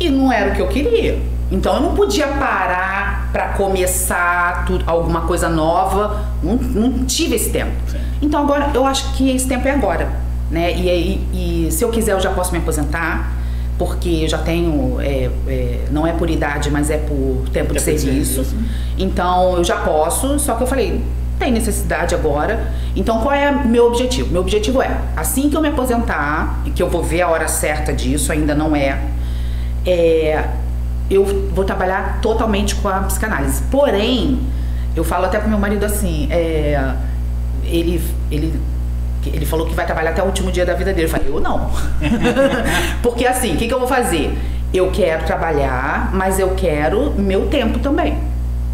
E não era o que eu queria. Então eu não podia parar para começar tudo, alguma coisa nova. Não, não tive esse tempo. Sim. Então agora eu acho que esse tempo é agora, né? E, e, e se eu quiser eu já posso me aposentar, porque eu já tenho, é, é, não é por idade, mas é por tempo de de serviço. serviço. Então eu já posso, só que eu falei, tem necessidade agora. Então qual é meu objetivo? Meu objetivo é, assim que eu me aposentar, e que eu vou ver a hora certa disso, ainda não é, é eu vou trabalhar totalmente com a psicanálise. Porém, eu falo até pro meu marido assim, é, ele, ele, ele falou que vai trabalhar até o último dia da vida dele. Eu falei, eu não. Porque assim, o que, que eu vou fazer? Eu quero trabalhar, mas eu quero meu tempo também.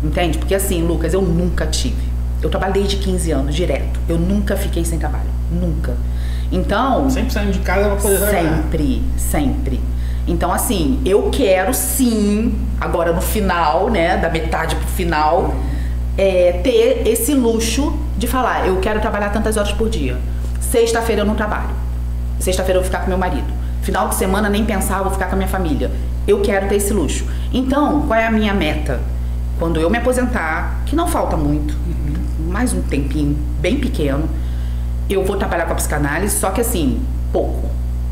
Entende? Porque assim, Lucas, eu nunca tive. Eu trabalho desde 15 anos, direto. Eu nunca fiquei sem trabalho. Nunca. Então. Sempre saindo de casa pra poder trabalhar. Sempre, sempre. Então, assim, eu quero sim, agora no final, né, da metade pro final, é, ter esse luxo de falar, eu quero trabalhar tantas horas por dia. Sexta-feira eu não trabalho. Sexta-feira eu vou ficar com meu marido. Final de semana nem pensar, vou ficar com a minha família. Eu quero ter esse luxo. Então, qual é a minha meta? Quando eu me aposentar, que não falta muito, mais um tempinho bem pequeno, eu vou trabalhar com a psicanálise, só que assim, pouco.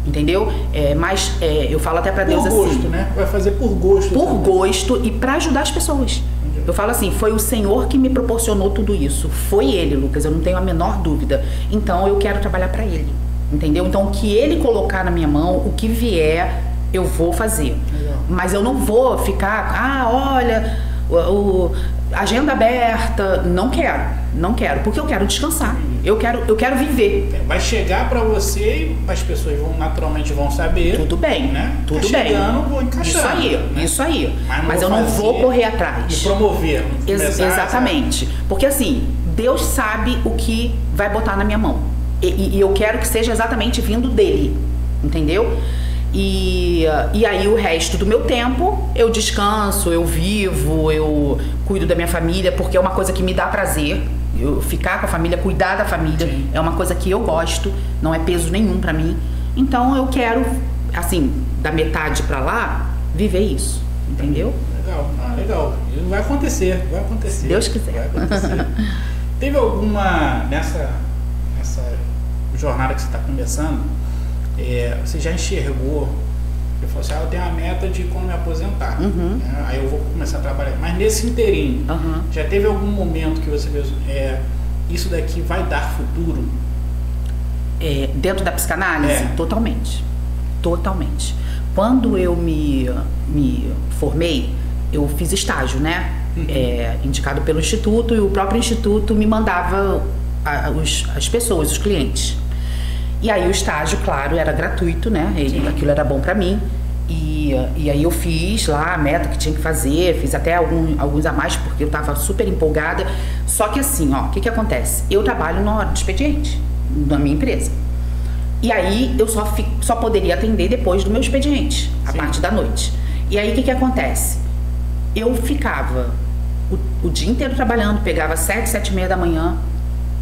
Entendeu? É, mas é, eu falo até pra Deus Por gosto, assim. né? Vai fazer por gosto. Por também. gosto e pra ajudar as pessoas. Eu falo assim, foi o Senhor que me proporcionou tudo isso. Foi Ele, Lucas, eu não tenho a menor dúvida. Então eu quero trabalhar pra Ele. Entendeu? Então o que Ele colocar na minha mão, o que vier, eu vou fazer. Legal. Mas eu não vou ficar, ah, olha, o, o- agenda aberta. Não quero, não quero, porque eu quero descansar. Eu quero, eu quero viver. Vai chegar pra você e as pessoas vão naturalmente vão saber. Tudo bem, Né? Tudo Tá bem. chegando, vou encaixar, Isso aí, né? isso aí. Mas Mas, eu não vou correr E atrás. promover. Ex- exatamente. Porque assim, Deus sabe o que vai botar na minha mão. E, e- e eu quero que seja exatamente vindo dele. Entendeu? E, e aí o resto do meu tempo eu descanso, eu vivo, eu cuido da minha família, porque é uma coisa que me dá prazer. Eu ficar com a família, cuidar da família, Sim. é uma coisa que eu gosto, não é peso nenhum pra mim. Então eu quero, assim, da metade pra lá, viver isso. Entendeu? Legal, ah, legal. Vai acontecer, vai acontecer. Se Deus quiser. Vai acontecer. Teve alguma nessa, nessa jornada que você está começando, é, você já enxergou? Eu falei assim, ah, eu tenho a meta de quando me aposentar. Uhum. né, aí eu vou começar a trabalhar. Mas nesse inteirinho, Aham. já teve algum momento que você viu, é, isso daqui vai dar futuro? É, dentro da psicanálise? É. Totalmente. Totalmente. Quando eu me, me formei, eu fiz estágio, né? Uhum. É, indicado pelo Instituto, e o próprio Instituto me mandava a- os- as pessoas, os clientes. E aí o estágio, claro, era gratuito, né? E Sim. aquilo era bom pra mim. E, e aí eu fiz lá a meta que tinha que fazer, fiz até algum- alguns a mais, porque eu tava super empolgada. Só que assim, ó, o que que acontece? Eu trabalho na hora do expediente, na minha empresa. E aí eu só, fi- só poderia atender depois do meu expediente, a Sim. parte da noite. E aí o que que acontece? Eu ficava o, o dia inteiro trabalhando, pegava sete, sete e meia da manhã,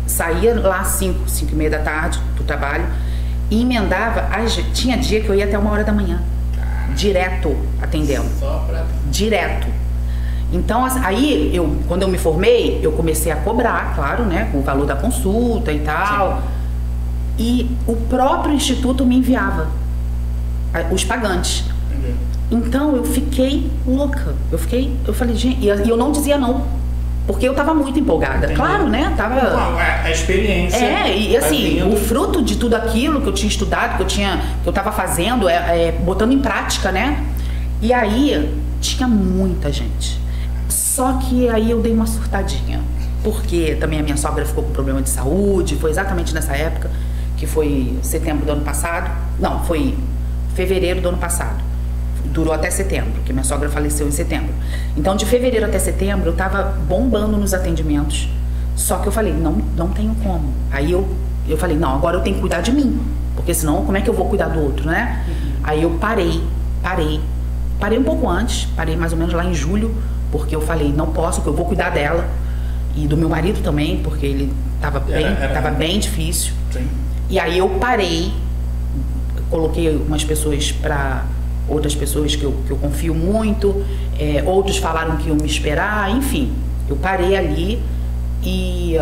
saía lá às cinco, cinco e meia da tarde do trabalho e emendava, tinha dia que eu ia até uma hora da manhã, direto atendendo Só pra. direto. Então, aí, eu, quando eu me formei, eu comecei a cobrar, claro, né, com o valor da consulta e tal. E o próprio instituto me enviava os pagantes. Entendeu? Então, eu fiquei louca. Eu fiquei, eu falei, gente, e eu não dizia não, porque eu tava muito empolgada. Claro, né? Tava Bom, a, a experiência. é, e tá assim, o fruto de tudo aquilo que eu tinha estudado, que eu tinha, que eu tava fazendo, é, é, botando em prática, né? E aí tinha muita gente. Só que aí eu dei uma surtadinha. Porque também a minha sogra ficou com problema de saúde, foi exatamente nessa época, que foi setembro do ano passado. Não, foi fevereiro do ano passado. Durou até setembro, porque minha sogra faleceu em setembro. Então, de fevereiro até setembro, eu tava bombando nos atendimentos. Só que eu falei, não, não tenho como. Aí eu, eu falei, não, agora eu tenho que cuidar de mim. Porque senão, como é que eu vou cuidar do outro, né? Aí eu parei, parei. Parei um pouco antes, parei mais ou menos lá em julho, porque eu falei, não posso, porque eu vou cuidar dela. E do meu marido também, porque ele tava bem, Era- era- tava bem difícil. Sim. E aí eu parei, coloquei umas pessoas pra outras pessoas que eu, que eu confio muito, é, outros falaram que iam me esperar, enfim. Eu parei ali e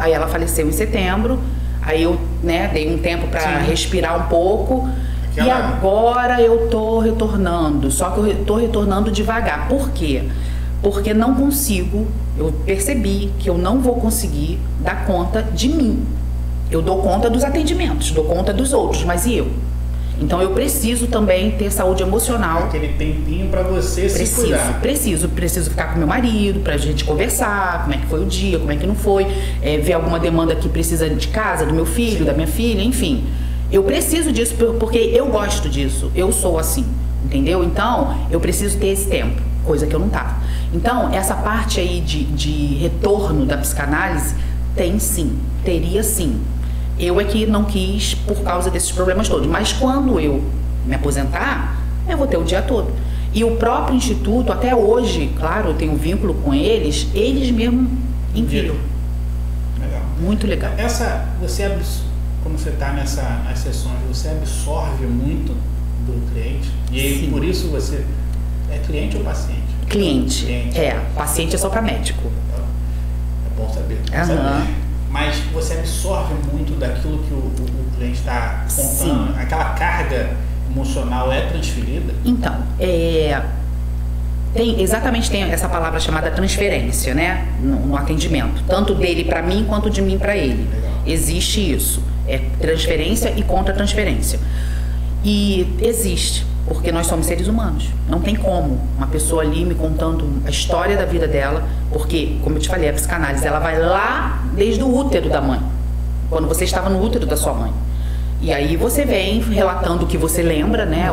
aí ela faleceu em setembro, aí eu né, dei um tempo para respirar um pouco. Aquela... E agora eu tô retornando, só que eu tô retornando devagar. Por quê? Porque não consigo, eu percebi que eu não vou conseguir dar conta de mim. Eu dou conta dos atendimentos, dou conta dos outros, mas e eu? Então eu preciso também ter saúde emocional. Aquele tempinho para você preciso, se cuidar. Preciso, preciso ficar com meu marido pra gente conversar, como é que foi o dia, como é que não foi, é, ver alguma demanda que precisa de casa, do meu filho, Sim. da minha filha, enfim. Eu preciso disso porque eu gosto disso. Eu sou assim, entendeu? Então eu preciso ter esse tempo, coisa que eu não tava. Então essa parte aí de, de retorno da psicanálise tem sim, teria sim. Eu é que não quis por causa desses problemas todos. Mas quando eu me aposentar, eu vou ter o dia todo. E o próprio instituto, até hoje, claro, eu tenho um vínculo com eles, eles mesmo enviam. Legal. Muito legal. Essa, você como você está nessa, nas sessões, você absorve muito do cliente e aí, por isso você é cliente ou paciente? Cliente. cliente. É, paciente é só para médico. É bom saber. Uhum. saber mas você absorve muito daquilo que o, o, o cliente está contando, Sim. aquela carga emocional é transferida? Então, é, tem exatamente tem essa palavra chamada transferência, né, no, no atendimento, tanto dele para mim quanto de mim para ele. Legal. Existe isso, é transferência e contra-transferência. E existe porque nós somos seres humanos. Não tem como uma pessoa ali me contando a história da vida dela, porque, como eu te falei, a psicanálise ela vai lá desde o útero da mãe, quando você estava no útero da sua mãe. E aí você vem relatando o que você lembra, né?